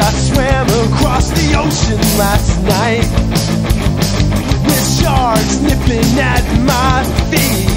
I swam across the ocean last night With sharks nipping at my feet.